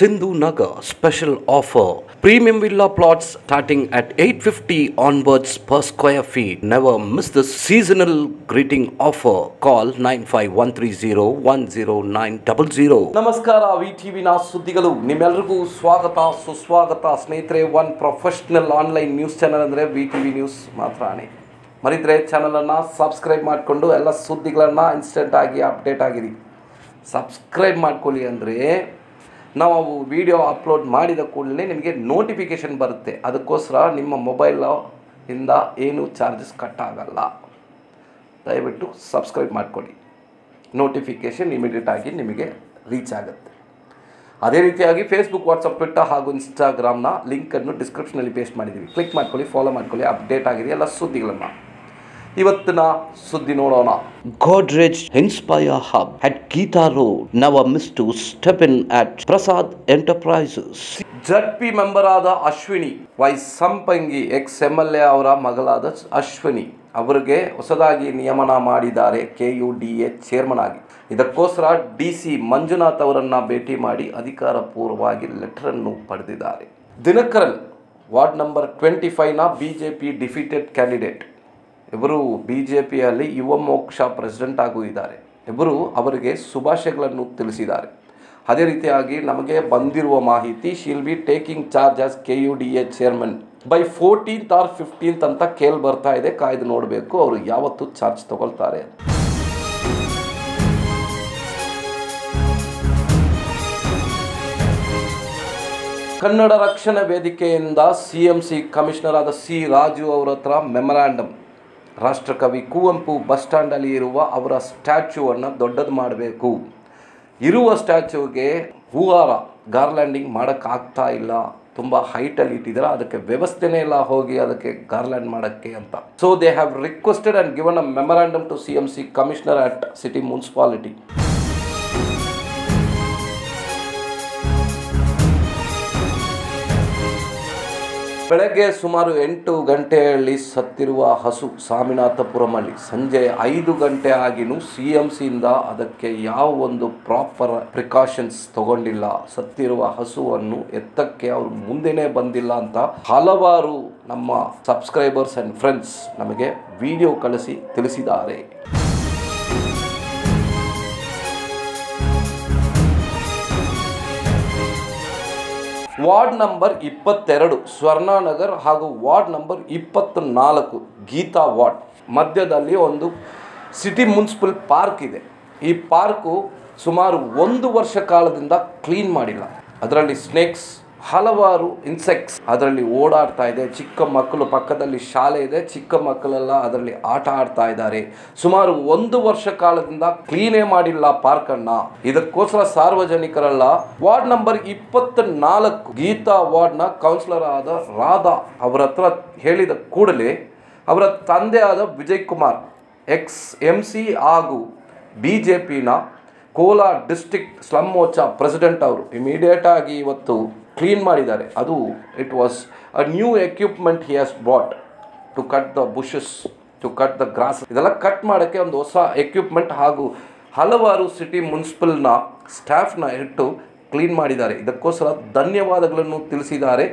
Sindhu Nagar special offer. Premium villa plots starting at 850 onwards per square feet. Never miss this seasonal greeting offer. Call 95130 ನಮಸ್ಕಾರ V ಟಿವಿನ ಸುದ್ದಿಗಳು ನಿಮ್ಮೆಲ್ಲರಿಗೂ ಸ್ವಾಗತ, ಸುಸ್ವಾಗತ ಸ್ನೇಹಿತರೆ one professional online news channel ಅಂದರೆ V T V news ಮಾತ್ರನೇ ಮರಿದ್ರೆ ಚಾನಲನ್ನು ಸಬ್ಸ್ಕ್ರೈಬ್ ಮಾಡಿಕೊಂಡು ಎಲ್ಲ ಸುದ್ದಿಗಳನ್ನು ಇನ್ಸ್ಟೆಂಟ್ ಆಗಿ ಅಪ್ಡೇಟ್ ಆಗಿರಿ ಸಬ್ಸ್ಕ್ರೈಬ್ ಮಾಡ್ಕೊಳ್ಳಿ ಅಂದರೆ ನಾವು ವಿಡಿಯೋ ಅಪ್ಲೋಡ್ ಮಾಡಿದ ಕೂಡಲೇ ನಿಮಗೆ ನೋಟಿಫಿಕೇಷನ್ ಬರುತ್ತೆ. ಅದಕ್ಕೋಸ್ಕರ ನಿಮ್ಮ ಮೊಬೈಲ್ ಇಂದ ಏನು ಚಾರ್ಜಸ್ ಕಟ್ ಆಗಲ್ಲ. ದಯವಿಟ್ಟು ಸಬ್ಸ್ಕ್ರೈಬ್ ಮಾಡ್ಕೊಳ್ಳಿ. ನೋಟಿಫಿಕೇಷನ್ ಇಮಿಡಿಯೇಟ್ ಆಗಿ ನಿಮಗೆ ರೀಚ್ ಆಗುತ್ತೆ. ಅದೇ ರೀತಿಯಾಗಿ ಫೇಸ್ಬುಕ್ ವಾಟ್ಸಪ್ ಟ್ವಿಟ್ಟರ್ ಹಾಗೂ ಇನ್ಸ್ಟಾಗ್ರಾಮ್ನ ಲಿಂಕನ್ನು ಡಿಸ್ಕ್ರಿಪ್ಷನಲ್ಲಿ ಪೇಸ್ಟ್ ಮಾಡಿದ್ದೀವಿ. ಕ್ಲಿಕ್ ಮಾಡ್ಕೊಳ್ಳಿ ಫಾಲೋ ಮಾಡ್ಕೊಳ್ಳಿ ಅಪ್ಡೇಟ್ ಆಗಿದೆ ಎಲ್ಲ ಸುದ್ದಿಗಳನ್ನು. ಇವತ್ತಿನ ಸುದ್ದಿ ನೋಡೋಣ. Godrej inspire hub at Geetha road ನವ miss to step in at Prasad enterprises Z P member ಆದ Ashwini Y Sampangi ex M L A ಅವರ ಮಗಳಾದ ಅಶ್ವಿನಿ ಅವರಿಗೆ ಹೊಸದಾಗಿ ನಿಯಮನ ಮಾಡಿದ್ದಾರೆ K U D A chairman ಆಗಿ. ಇದಕ್ಕೋಸ್ಕರ ಡಿ ಸಿ ಮಂಜುನಾಥ್ ಅವರನ್ನು ಭೇಟಿ ಮಾಡಿ ಅಧಿಕಾರಪೂರ್ವವಾಗಿ ಲೆಟರನ್ನು ಪಡೆದಿದ್ದಾರೆ. Dinakaran ward number twenty ಫೈವ್ನ B J P defeated candidate ಇವರು ಬಿ ಜೆ ಪಿಯಲ್ಲಿ ಯುವ ಮೋಕ್ಷ ಪ್ರೆಸಿಡೆಂಟ್ ಆಗೂ ಇದ್ದಾರೆ. ಇವರು ಅವರಿಗೆ ಶುಭಾಶಯಗಳನ್ನು ತಿಳಿಸಿದ್ದಾರೆ. ಅದೇ ರೀತಿಯಾಗಿ ನಮಗೆ ಬಂದಿರುವ ಮಾಹಿತಿ shall be taking charge as K U D A chairman by fourteenth or fifteenth ಅಂತ ಕೇಳ್ ಬರ್ತಾ ಇದೆ. ಕಾಯ್ದು ನೋಡಬೇಕು ಅವರು ಯಾವತ್ತು ಚಾರ್ಜ್ ತಗೊಳ್ತಾರೆ ಕನ್ನಡ ರಕ್ಷಣಾ ವೇದಿಕೆಯಿಂದ ಸಿ ಎಂ ಸಿ ಕಮಿಷನರ್ ಆದ ಸಿ ರಾಜು ಅವರ ಹತ್ರ ಮೆಮೊರಾಂಡಮ್ ರಾಷ್ಟ್ರಕವಿ ಕುವೆಂಪು ಬಸ್ ಸ್ಟ್ಯಾಂಡಲ್ಲಿ ಇರುವ ಅವರ ಸ್ಟ್ಯಾಚ್ಯೂವನ್ನು ದೊಡ್ಡದು ಮಾಡಬೇಕು. ಇರುವ ಸ್ಟ್ಯಾಚ್ಯೂಗೆ ಹೂವಾರ ಗಾರ್ಲ್ಯಾಂಡಿಂಗ್ ಮಾಡೋಕ್ಕಾಗ್ತಾ ಇಲ್ಲ. ತುಂಬ ಹೈಟಲ್ಲಿ ಇಟ್ಟಿದ್ದಾರೆ. ಅದಕ್ಕೆ ವ್ಯವಸ್ಥೆನೇ ಇಲ್ಲ. ಹೋಗಿ ಅದಕ್ಕೆ ಗಾರ್ಲ್ಯಾಂಡ್ ಮಾಡೋಕ್ಕೆ ಅಂತ. So they have requested and given a memorandum to C M C commissioner at city municipality ಬೆಳಗ್ಗೆ ಸುಮಾರು ಎಂಟು ಗಂಟೆಯಲ್ಲಿ ಸತ್ತಿರುವ ಹಸು ಸ್ವಾಮಿನಾಥಪುರಮಲ್ಲಿ ಸಂಜೆ ಐದು ಗಂಟೆ ಆಗಿನೂ ಸಿ ಎಂ ಸಿಯಿಂದ ಅದಕ್ಕೆ ಯಾವ ಒಂದು ಪ್ರಾಪರ್ ಪ್ರಿಕಾಷನ್ಸ್ ತಗೊಂಡಿಲ್ಲ. ಸತ್ತಿರುವ ಹಸುವನ್ನು ಎತ್ತಕ್ಕೆ ಅವರು ಮುಂದೆನೇ ಬಂದಿಲ್ಲ ಅಂತ ಹಲವಾರು ನಮ್ಮ ಸಬ್ಸ್ಕ್ರೈಬರ್ಸ್ ಆ್ಯಂಡ್ ಫ್ರೆಂಡ್ಸ್ ನಮಗೆ ವಿಡಿಯೋ ಕಳಿಸಿ ತಿಳಿಸಿದ್ದಾರೆ. ವಾರ್ಡ್ ನಂಬರ್ ಇಪ್ಪತ್ತೆರಡು, ಸ್ವರ್ಣಾನಗರ್ ಹಾಗೂ ವಾರ್ಡ್ ನಂಬರ್ ಇಪ್ಪತ್ತ್ನಾಲ್ಕು ಗೀತಾ ವಾರ್ಡ್. ಮಧ್ಯದಲ್ಲಿ ಒಂದು ಸಿಟಿ ಮುನ್ಸಿಪಲ್ ಪಾರ್ಕ್ ಇದೆ. ಈ ಪಾರ್ಕು ಸುಮಾರು ಒಂದು ವರ್ಷ ಕಾಲದಿಂದ ಕ್ಲೀನ್ ಮಾಡಿಲ್ಲ. ಅದರಲ್ಲಿ ಸ್ನೇಕ್ಸ್ ಹಲವಾರು ಇನ್ಸೆಕ್ಟ್ಸ್ ಅದರಲ್ಲಿ ಓಡಾಡ್ತಾ ಇದೆ. ಚಿಕ್ಕ ಮಕ್ಕಳು ಪಕ್ಕದಲ್ಲಿ ಶಾಲೆ ಇದೆ. ಚಿಕ್ಕ ಮಕ್ಕಳೆಲ್ಲ ಅದರಲ್ಲಿ ಆಟ ಆಡ್ತಾ ಇದ್ದಾರೆ. ಸುಮಾರು ಒಂದು ವರ್ಷ ಕಾಲದಿಂದ ಕ್ಲೀನೇ ಮಾಡಿಲ್ಲ ಪಾರ್ಕನ್ನು. ಇದಕ್ಕೋಸ್ಕರ ಸಾರ್ವಜನಿಕರೆಲ್ಲ, ವಾರ್ಡ್ ನಂಬರ್ ಇಪ್ಪತ್ತ ನಾಲ್ಕು ಗೀತಾ ವಾರ್ಡ್ನ ಕೌನ್ಸಿಲರ್ ಆದ ರಾಧಾ ಅವರ ಹತ್ರ ಹೇಳಿದ ಕೂಡಲೇ ಅವರ ತಂದೆ ಆದ Vijay Kumar ex M C ಹಾಗೂ ಬಿ ಜೆ ಪಿನ Kolar district slum Morcha president ಅವರು ಇಮಿಡಿಯೇಟ್ ಆಗಿ ಇವತ್ತು ಕ್ಲೀನ್ ಮಾಡಿದ್ದಾರೆ. ಅದು it was a new equipment he has bought to cut the bushes to cut the grass ಇದೆಲ್ಲ ಕಟ್ ಮಾಡೋಕ್ಕೆ ಒಂದು ಹೊಸ ಎಕ್ವಿಪ್ಮೆಂಟ್ ಹಾಗೂ ಹಲವಾರು ಸಿಟಿ ಮುನ್ಸಿಪಲ್ನ ಸ್ಟಾಫ್ನ ಇಟ್ಟು ಕ್ಲೀನ್ ಮಾಡಿದ್ದಾರೆ. ಇದಕ್ಕೋಸ್ಕರ ಧನ್ಯವಾದಗಳನ್ನು ತಿಳಿಸಿದ್ದಾರೆ.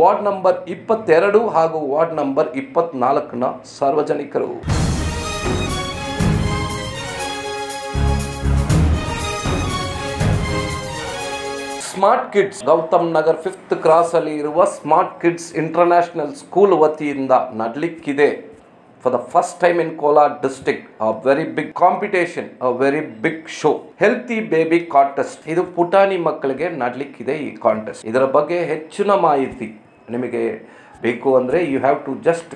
ವಾರ್ಡ್ ನಂಬರ್ ಇಪ್ಪತ್ತೆರಡು ಹಾಗೂ ವಾರ್ಡ್ ನಂಬರ್ ಇಪ್ಪತ್ನಾಲ್ಕನ ಸಾರ್ವಜನಿಕರು. Smart kids Gautam Nagar fifth cross ಅಲ್ಲಿ ಇರುವ ಸ್ಮಾರ್ಟ್ ಕಿಡ್ಸ್ ಇಂಟರ್ನ್ಯಾಷನಲ್ ಸ್ಕೂಲ್ ವತಿಯಿಂದ ನಡ್ಲಿಕ್ಕಿದೆ. For the first time in Kolar district a very big competition a very big show healthy baby contest ಇದು ಪುಟಾಣಿ ಮಕ್ಕಳಿಗೆ ನಡ್ಲಿಕ್ಕಿದೆ ಈ ಕಾಂಟೆಸ್ಟ್ ಇದರ ಬಗ್ಗೆ ಹೆಚ್ಚಿನ ಮಾಹಿತಿ ನಿಮಗೆ ಬೇಕು ಅಂದರೆ you have to just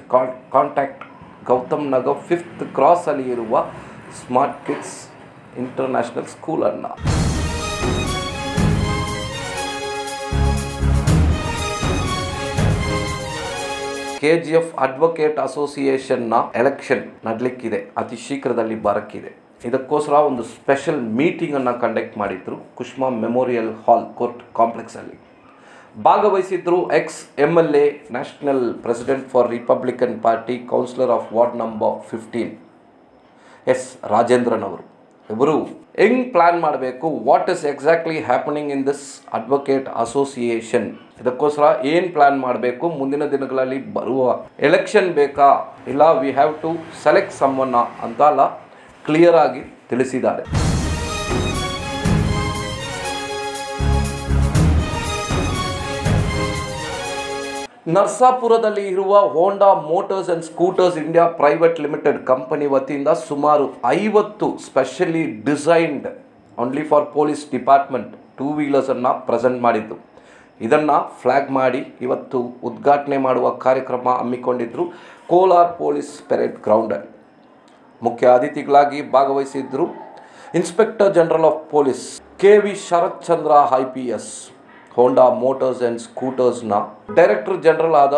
contact Gautam Nagar fifth cross ಅಲ್ಲಿ ಇರುವ ಸ್ಮಾರ್ಟ್ ಕಿಡ್ಸ್ ಇಂಟರ್ನ್ಯಾಷನಲ್ ಸ್ಕೂಲನ್ನು ಕೆ ಜಿ ಎಫ್ ಅಡ್ವೊಕೇಟ್ ಅಸೋಸಿಯೇಷನ್ನ ಎಲೆಕ್ಷನ್ ನಡಲಿಕ್ಕಿದೆ. ಅತಿ ಶೀಘ್ರದಲ್ಲಿ ಬರಕ್ಕಿದೆ. ಇದಕ್ಕೋಸ್ಕರ ಒಂದು ಸ್ಪೆಷಲ್ ಮೀಟಿಂಗನ್ನು ಕಂಡಕ್ಟ್ ಮಾಡಿದ್ರು ಕುಷ್ಮಾ ಮೆಮೋರಿಯಲ್ ಹಾಲ್ ಕೋರ್ಟ್ ಕಾಂಪ್ಲೆಕ್ಸಲ್ಲಿ ಭಾಗವಹಿಸಿದ್ರು ex M L A national president for republican party councillor of ward number fifteen S Rajendran ಅವರು. ಇವರು ಹೆಂಗ್ ಪ್ಲಾನ್ ಮಾಡಬೇಕು? What is exactly happening in this advocate association ಇದಕ್ಕೋಸ್ಕರ ಏನು ಪ್ಲಾನ್ ಮಾಡಬೇಕು? ಮುಂದಿನ ದಿನಗಳಲ್ಲಿ ಬರುವ ಎಲೆಕ್ಷನ್ ಬೇಕಾ? ಇಲ್ಲ ವಿ ಹ್ಯಾವ್ ಟು ಸೆಲೆಕ್ಟ್ ಸಮ್ಮನ್ನ ಅಂತ ಅಲ್ಲ ಕ್ಲಿಯರ್ ಆಗಿ ತಿಳಿಸಿದ್ದಾರೆ. ನರ್ಸಾಪುರದಲ್ಲಿ ಇರುವ Honda motors and scooters India private limited company ವತಿಯಿಂದ ಸುಮಾರು ಐವತ್ತು specially designed only for police department two ವೀಲರ್ಸನ್ನು present ಮಾಡಿದ್ದು. ಇದನ್ನು ಫ್ಲ್ಯಾಗ್ ಮಾಡಿ ಇವತ್ತು ಉದ್ಘಾಟನೆ ಮಾಡುವ ಕಾರ್ಯಕ್ರಮ ಹಮ್ಮಿಕೊಂಡಿದ್ದರು ಕೋಲಾರ್ ಪೊಲೀಸ್ ಪೆರೇಡ್ ಗ್ರೌಂಡಲ್ಲಿ ಮುಖ್ಯ ಅತಿಥಿಗಳಾಗಿ ಭಾಗವಹಿಸಿದ್ದರು inspector general of police K V Sharath Chandra I P S Honda motors and ಸ್ಕೂಟರ್ಸ್ನ director general ಆದ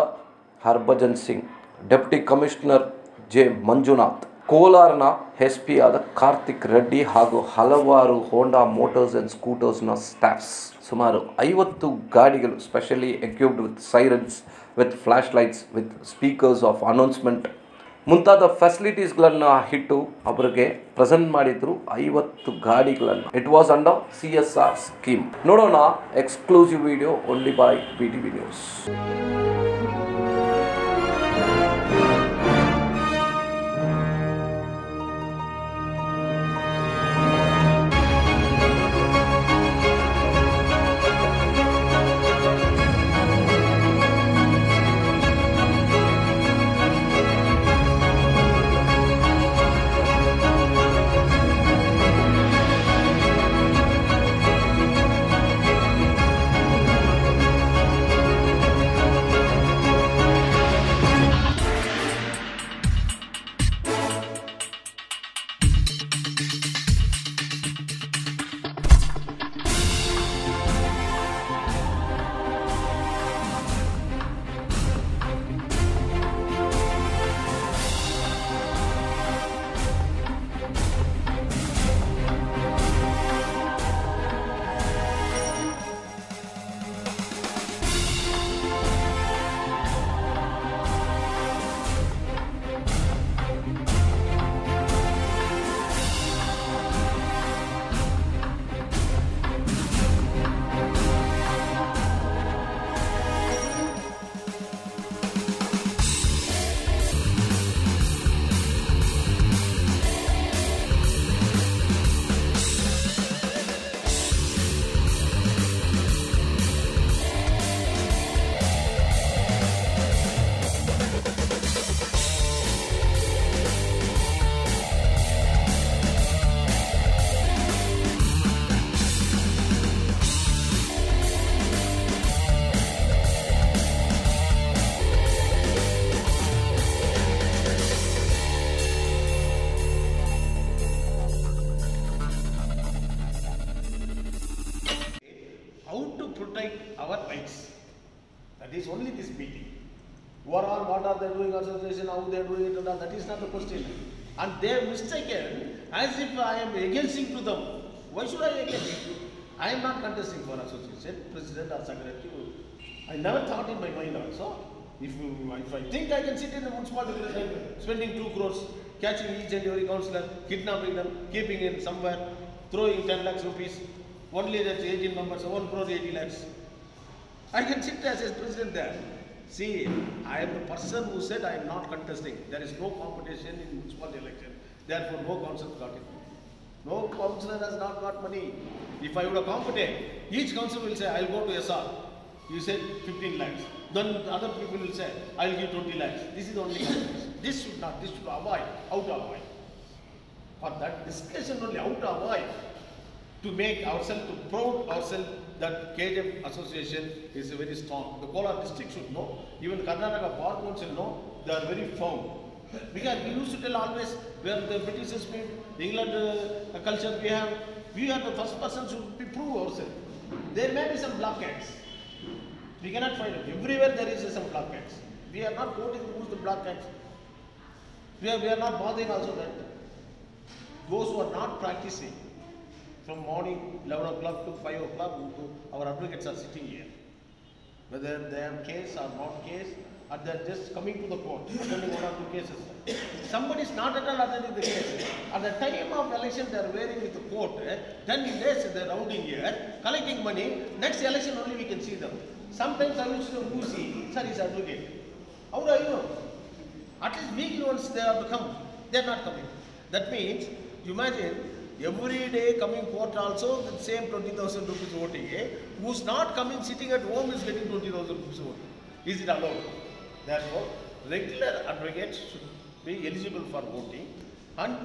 Harbhajan Singh deputy commissioner J Manjunath ಕೋಲಾರ್ನ S P ಆದ ಕಾರ್ತಿಕ್ ರೆಡ್ಡಿ ಹಾಗೂ ಹಲವಾರು ಹೋಂಡಾ ಮೋಟರ್ಸ್ ಆ್ಯಂಡ್ ಸ್ಕೂಟರ್ಸ್ನ ಸ್ಟಾಫ್ಸ್ ಸುಮಾರು ಐವತ್ತು ಗಾಡಿಗಳು specially equipped with sirens with flash lights with speakers of announcement ಮುಂತಾದ ಫೆಸಿಲಿಟೀಸ್ಗಳನ್ನು ಇಟ್ಟು ಅವರಿಗೆ ಪ್ರೆಸೆಂಟ್ ಮಾಡಿದ್ರು ಐವತ್ತು ಗಾಡಿಗಳನ್ನು. It was under C S R scheme ನೋಡೋಣ exclusive video only by B T V news Overall, what are they doing association, how they are doing it, that is not the question. And they are mistaken as if I am against to them. Why should I against? I am not contesting for association, president or secretary. I never thought in my mind also. If, if I think I can sit in the municipality spending two crores, catching each and every councillor, kidnapping them, keeping in somewhere, throwing 10 lakhs rupees, only that 18 members, 1 crore 80 lakhs. I can sit as a president there. See, I am the person who said I am not contesting. There is no competition in municipal election. Therefore, no council got it. No councillor has not got money. If I would have competed, each council will say, I'll go to SR. You said 15 lakhs. Then the other people will say, I'll give 20 lakhs. This is only. This should not, this should avoid, how to avoid. For that discussion only, how to avoid to make ourselves, to proud ourselves that KJM association is very strong. The Kolar district should know, even Karnataka Bar Council know, they are very firm. Because we used to tell always, where the Britishers made, England uh, culture we have, we are the first persons be prove ourselves. There may be some blockades. We cannot find it. Everywhere there is some blockades. We are not to use the blockades. We are, we are not bothering also that. Those who are not practicing, from morning 11 o'clock to 5 o'clock, our advocates are sitting here. Whether they have case or not case, and they're just coming to the court, attending one or two cases. Somebody is not at all attending the case. At the time of election, they are wearing with the court. Eh, then he days they're rounding here, collecting money. Next election only we can see them. Sometimes I used to who see, sir, he's advocate. How do I know? At least weekly once they have to come. They're not coming. That means, you imagine, every day coming court also, the same 20,000 rupees voting. Eh? Who's not coming, sitting at home is getting 20,000 rupees voting. Is it allowed? Therefore, regular advocates should be eligible for voting and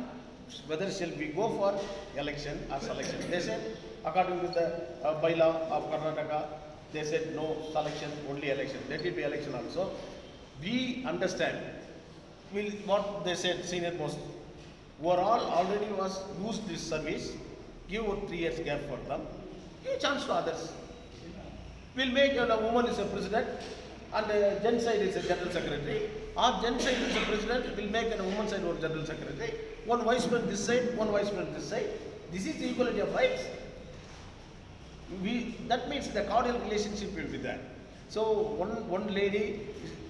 whether shall we go for election or selection. They said, according to the uh, bylaw of Karnataka, they said no selection, only election. Let it be election also. We understand will what they said senior most who are all already was used this service, give three years gap for them, give chance to others. We'll make a woman is a president and a gent side is a general secretary. Or gent side is a president, we'll make a woman side one general secretary. One vice president this side, one vice president this side. This is the equality of rights. We, that means the cordial relationship will be there. So one, one lady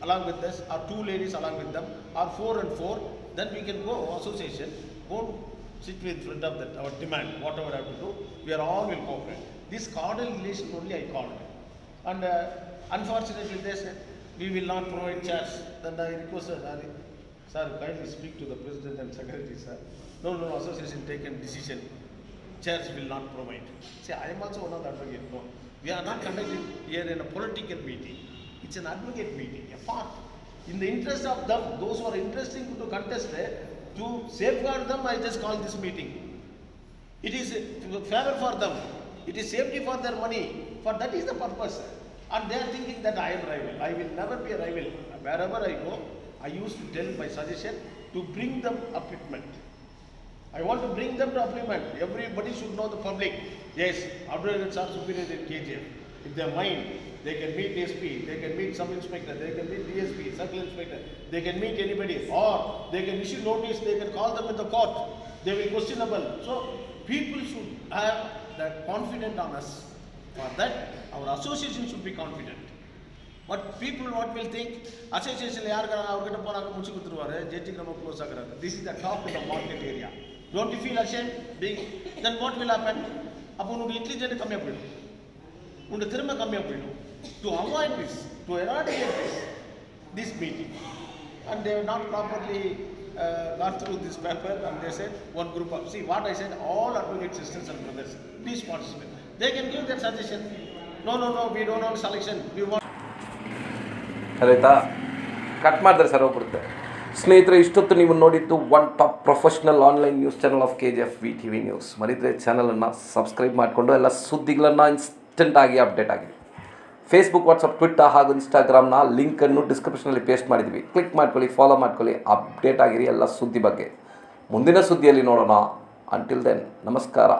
along with us, or two ladies along with them, or four and four, then we can go association, go sit in front of that, our demand, whatever I have to do, we are all will cooperate. This cordial relation only I called. And uh, unfortunately they said, we will not provide chairs. Then I requested, Ari, sir, kindly speak to the president and secretary, sir. No, no, association taken decision chairs will not provide. See, I am also one of the. No, we are not conducting here in a political meeting. It's an advocate meeting, a part. In the interest of them, those who are interested to contest, eh, to safeguard them, I just call this meeting. It is a favor for them. It is safety for their money. For that is the purpose. And they are thinking that I am rival. I will never be a rival. Wherever I go, I used to tell my suggestion to bring them upliftment. I want to bring them to upliftment. Everybody should know the public. Yes, advocates are superior in KGF. If they mind, they can meet SP, they can meet sub inspector, they can meet DSP, circle inspector, they can meet anybody, or they can issue notice, they can call them in the court. They will questionable. So people should have that confidence on us. For that, our association should be confident. But people what will think அசோசியேஷனில் யாருக்கார அவர்கிட்ட போனாங்க முடிச்சு கொடுத்துருவாரு ஜட்ஜிக்கு நம்ம close ஆகுறாரு this is the top in the market area don't you feel ashamed being then what will happen அப்போ உன்னோட intelligent கம்மியாக போயிடும் உன்னோட திறமை கம்மியாக போயிடும் to avoid this, to eradicate this, this meeting. And they have not properly uh, gone through this paper and they said one group of, see what I said, all advocate sisters and brothers, please participate. They can give their suggestion. No, no, no, we don't want selection, we want... ಆಯ್ತಾ cut ಮಾಡಿದ್ರೆ sir ಹೋಗ್ಬಿಡುತ್ತೆ ಸ್ನೇಹಿತರೆ ಇಷ್ಟೊತ್ತು ನೀವು ನೋಡಿದ್ದು one top professional online news channel of K G F V T V news ಮರಿದರೆ ಚಾನಲನ್ನು subscribe ಮಾಡಿಕೊಂಡು ಎಲ್ಲ ಸುದ್ದಿಗಳನ್ನು ಇನ್ಸ್ಟೆಂಟಾಗಿ ಅಪ್ಡೇಟ್ ಆಗಿದೆ ಫೇಸ್ಬುಕ್ ವಾಟ್ಸಪ್ ಟ್ವಿಟ್ಟರ್ ಹಾಗೂ ಇನ್ಸ್ಟಾಗ್ರಾಮ್ನ ಲಿಂಕನ್ನು ಡಿಸ್ಕ್ರಿಪ್ಷನಲ್ಲಿ ಪೇಸ್ಟ್ ಮಾಡಿದ್ವಿ. ಕ್ಲಿಕ್ ಮಾಡ್ಕೊಳ್ಳಿ ಫಾಲೋ ಮಾಡ್ಕೊಳ್ಳಿ. ಅಪ್ಡೇಟ್ ಆಗಿರಿ ಎಲ್ಲ ಸುದ್ದಿ ಬಗ್ಗೆ. ಮುಂದಿನ ಸುದ್ದಿಯಲ್ಲಿ ನೋಡೋಣ. ಅಂಟಿಲ್ ದೆನ್ ನಮಸ್ಕಾರ.